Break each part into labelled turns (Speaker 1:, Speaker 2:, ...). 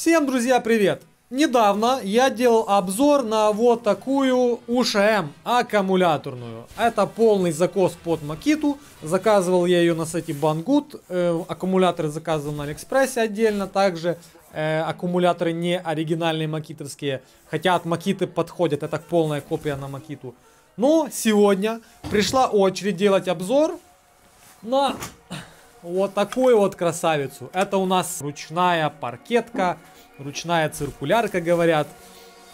Speaker 1: Всем, друзья, привет! Недавно я делал обзор на вот такую УШМ аккумуляторную. Это полный закос под Макиту. Заказывал я ее на сайте Banggood. Э, аккумуляторы заказывал на Алиэкспрессе отдельно. Также э, аккумуляторы не оригинальные макитовские. Хотя от Макиты подходят. Это полная копия на Макиту. Но сегодня пришла очередь делать обзор на вот такую вот красавицу. Это у нас ручная паркетка ручная циркулярка, говорят.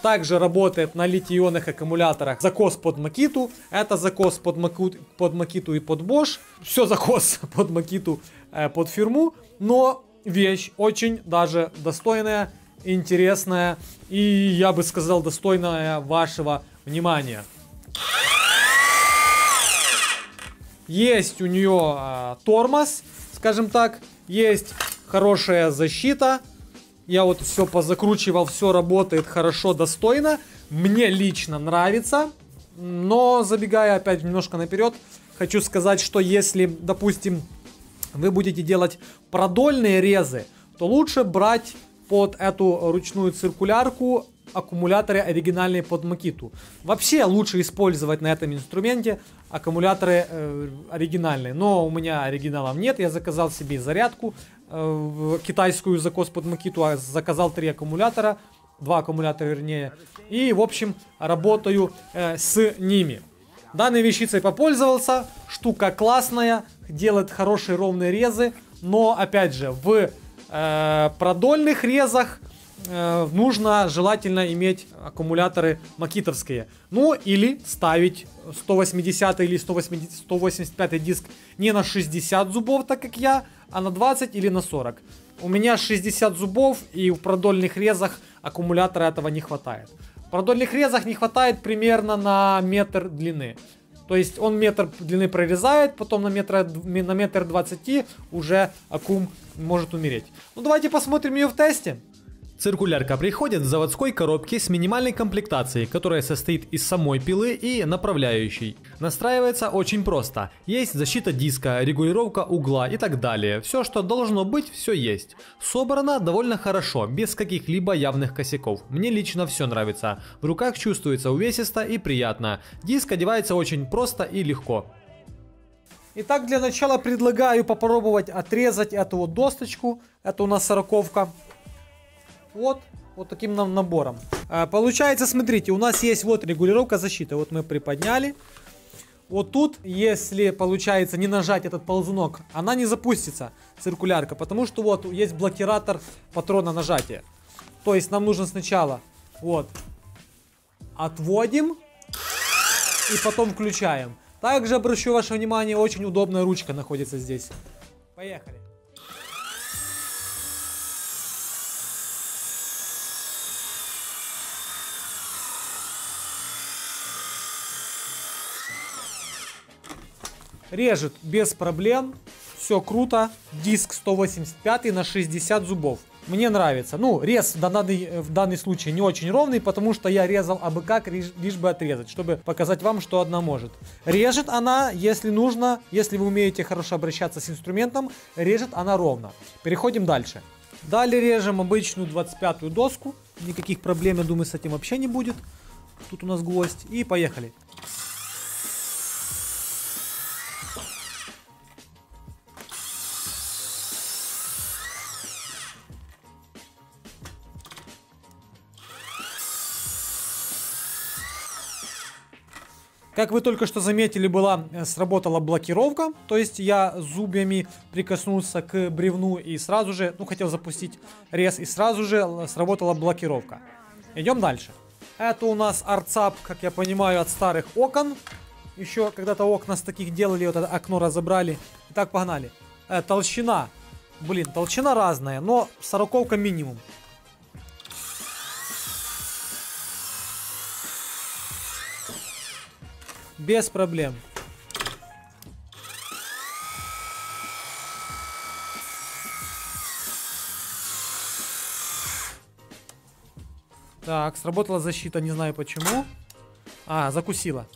Speaker 1: Также работает на литий-ионных аккумуляторах закос под Макиту. Это закос под, Маку, под Макиту и под Bosch. Все закос под Макиту, э, под фирму. Но вещь очень даже достойная, интересная и, я бы сказал, достойная вашего внимания. Есть у нее э, тормоз, скажем так. Есть хорошая защита я вот все позакручивал, все работает хорошо, достойно. Мне лично нравится. Но забегая опять немножко наперед, хочу сказать, что если, допустим, вы будете делать продольные резы, то лучше брать под эту ручную циркулярку аккумуляторы оригинальные под Макиту. Вообще лучше использовать на этом инструменте аккумуляторы э, оригинальные. Но у меня оригиналов нет, я заказал себе зарядку э, китайскую закос под Макиту, а заказал три аккумулятора, два аккумулятора вернее. И в общем работаю э, с ними. Данной вещицей попользовался, штука классная, делает хорошие ровные резы, но опять же в э, продольных резах э, нужно желательно иметь аккумуляторы макитовские. Ну или ставить 180 или 180, 185 диск не на 60 зубов, так как я, а на 20 или на 40. У меня 60 зубов и в продольных резах аккумулятора этого не хватает. В продольных резах не хватает примерно на метр длины. То есть он метр длины прорезает, потом на метр, на метр двадцати уже аккум может умереть. Ну давайте посмотрим ее в тесте.
Speaker 2: Циркулярка приходит в заводской коробке с минимальной комплектацией, которая состоит из самой пилы и направляющей. Настраивается очень просто. Есть защита диска, регулировка угла и так далее. Все, что должно быть, все есть. Собрано довольно хорошо, без каких-либо явных косяков. Мне лично все нравится. В руках чувствуется увесисто и приятно. Диск одевается очень просто и легко.
Speaker 1: Итак, для начала предлагаю попробовать отрезать эту вот досточку. Это у нас сороковка вот, вот таким нам набором. А, получается, смотрите, у нас есть вот регулировка защиты. Вот мы приподняли. Вот тут, если получается не нажать этот ползунок, она не запустится, циркулярка, потому что вот есть блокиратор патрона нажатия. То есть нам нужно сначала вот отводим и потом включаем. Также обращу ваше внимание, очень удобная ручка находится здесь. Поехали. Режет без проблем. Все круто. Диск 185 на 60 зубов. Мне нравится. Ну, рез в данный, в данный случай не очень ровный, потому что я резал абы как, лишь бы отрезать, чтобы показать вам, что одна может. Режет она, если нужно, если вы умеете хорошо обращаться с инструментом, режет она ровно. Переходим дальше. Далее режем обычную 25 доску. Никаких проблем, я думаю, с этим вообще не будет. Тут у нас гвоздь. И поехали. Как вы только что заметили, была э, сработала блокировка, то есть я зубьями прикоснулся к бревну и сразу же, ну хотел запустить рез и сразу же э, сработала блокировка. Идем дальше. Это у нас арцап, как я понимаю, от старых окон. Еще когда-то окна с таких делали, вот это окно разобрали. Итак, погнали. Э, толщина. Блин, толщина разная, но сороковка минимум. Без проблем. Так, сработала защита, не знаю почему. А, закусила.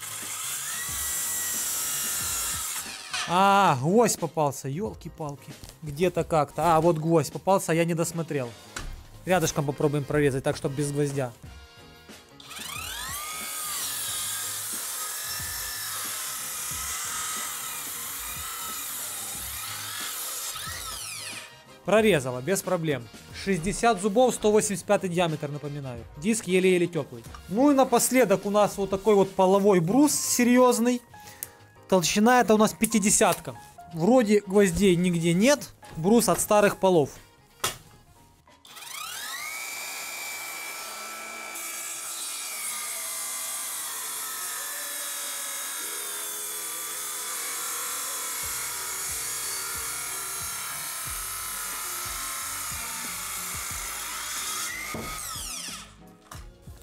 Speaker 1: А, гвоздь попался, елки-палки. Где-то как-то. А, вот гвоздь попался, а я не досмотрел. Рядышком попробуем прорезать, так, чтобы без гвоздя. Прорезала, без проблем. 60 зубов, 185 диаметр, напоминаю. Диск еле-еле теплый. Ну и напоследок у нас вот такой вот половой брус серьезный. Толщина это у нас 50 -ка. Вроде гвоздей нигде нет. Брус от старых полов.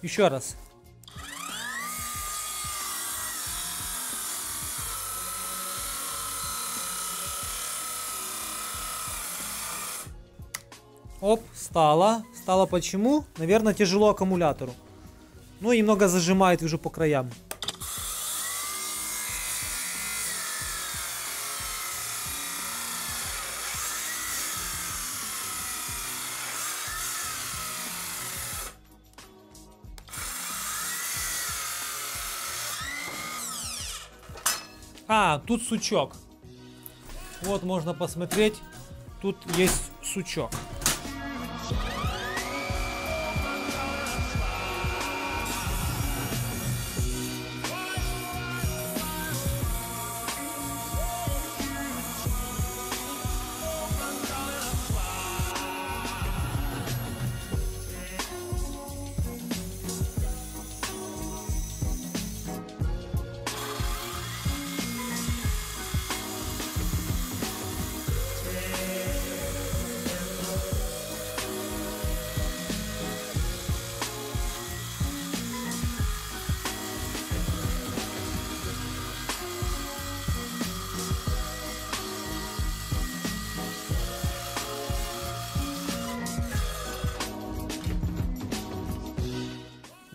Speaker 1: Еще раз. Стало. Стало почему? Наверное, тяжело аккумулятору. Ну и немного зажимает уже по краям. А, тут сучок. Вот можно посмотреть. Тут есть сучок.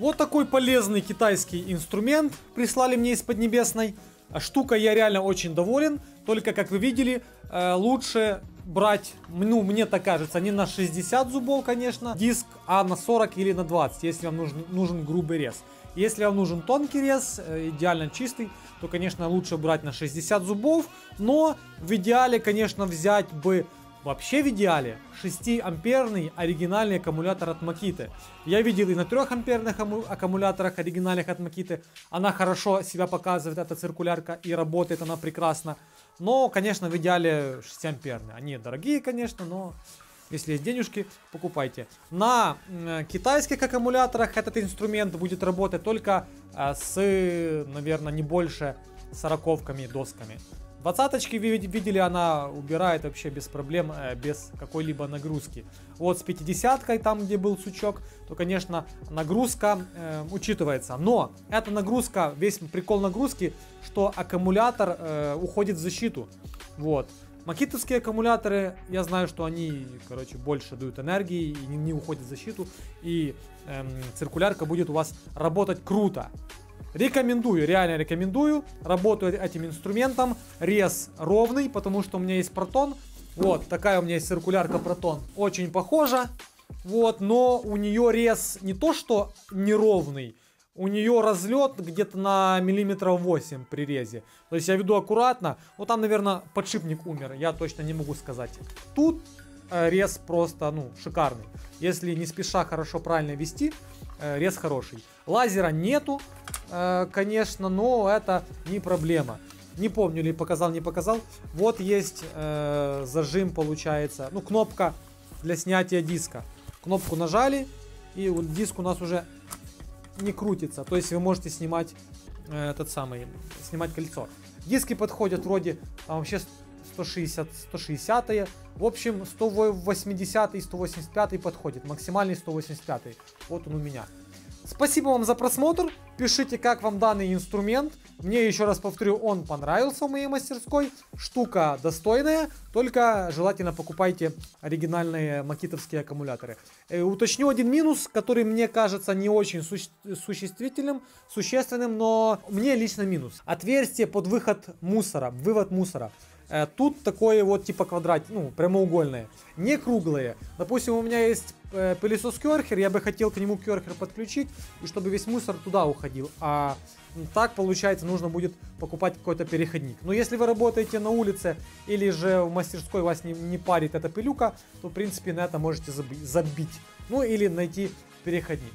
Speaker 1: Вот такой полезный китайский инструмент прислали мне из Поднебесной. А Штука я реально очень доволен. Только, как вы видели, э, лучше брать, ну, мне так кажется, не на 60 зубов, конечно, диск, а на 40 или на 20, если вам нужен, нужен грубый рез. Если вам нужен тонкий рез, э, идеально чистый, то, конечно, лучше брать на 60 зубов. Но в идеале, конечно, взять бы Вообще в идеале 6-амперный оригинальный аккумулятор от Makita. Я видел и на 3-амперных аккумуляторах оригинальных от Makita. Она хорошо себя показывает, эта циркулярка, и работает она прекрасно. Но, конечно, в идеале 6-амперные. Они дорогие, конечно, но если есть денежки, покупайте. На китайских аккумуляторах этот инструмент будет работать только э, с, наверное, не больше сороковками досками. Двадцаточки видели, она убирает вообще без проблем, э, без какой-либо нагрузки. Вот с 50-кой, там где был сучок, то, конечно, нагрузка э, учитывается. Но эта нагрузка, весь прикол нагрузки, что аккумулятор э, уходит в защиту. Вот. Макитовские аккумуляторы, я знаю, что они, короче, больше дают энергии и не, не уходят в защиту. И эм, циркулярка будет у вас работать круто. Рекомендую, реально рекомендую. Работаю этим инструментом. Рез ровный, потому что у меня есть протон. Вот, такая у меня есть циркулярка протон. Очень похожа. Вот, но у нее рез не то, что неровный. У нее разлет где-то на миллиметров 8 при резе. То есть я веду аккуратно. Вот там, наверное, подшипник умер. Я точно не могу сказать. Тут э, рез просто, ну, шикарный. Если не спеша хорошо правильно вести, э, рез хороший. Лазера нету. Э, конечно, но это не проблема. Не помню, ли показал, не показал. Вот есть э, зажим, получается. Ну, кнопка для снятия диска. Кнопку нажали, и диск у нас уже не крутится. То есть вы можете снимать э, этот самый, снимать кольцо. Диски подходят вроде, там вообще 160, 160 -е. В общем, 180 185 подходит. Максимальный 185 Вот он у меня. Спасибо вам за просмотр. Пишите, как вам данный инструмент. Мне, еще раз повторю, он понравился в моей мастерской. Штука достойная, только желательно покупайте оригинальные макитовские аккумуляторы. Э, уточню один минус, который мне кажется не очень су существительным, существенным, но мне лично минус. Отверстие под выход мусора, вывод мусора. Э, тут такое вот типа квадрат, ну, прямоугольное. Не круглые. Допустим, у меня есть э, пылесос керхер, я бы хотел к нему керхер подключить, и чтобы весь мусор туда уходил. А так, получается, нужно будет покупать какой-то переходник. Но если вы работаете на улице или же в мастерской вас не, не парит эта пылюка, то, в принципе, на это можете забить. Ну, или найти переходник.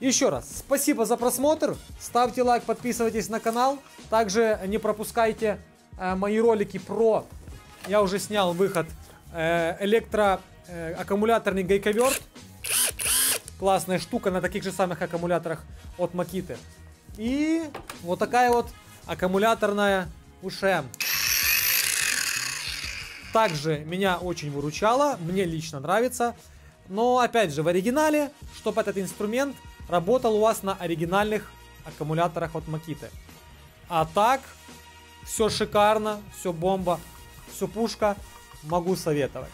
Speaker 1: Еще раз, спасибо за просмотр. Ставьте лайк, подписывайтесь на канал. Также не пропускайте э, мои ролики про... Я уже снял выход э, электроаккумуляторный э, гайковерт. Классная штука на таких же самых аккумуляторах от Макиты. И вот такая вот аккумуляторная УШМ. Также меня очень выручало, мне лично нравится. Но опять же, в оригинале, чтобы этот инструмент работал у вас на оригинальных аккумуляторах от Макиты. А так, все шикарно, все бомба, все пушка, могу советовать.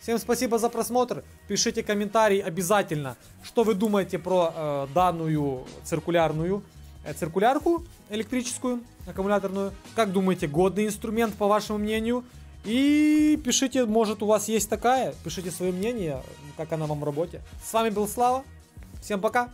Speaker 1: Всем спасибо за просмотр. Пишите комментарий обязательно, что вы думаете про э, данную циркулярную э, циркулярку электрическую, аккумуляторную. Как думаете, годный инструмент по вашему мнению? И пишите, может у вас есть такая, пишите свое мнение, как она вам в работе. С вами был Слава, всем пока!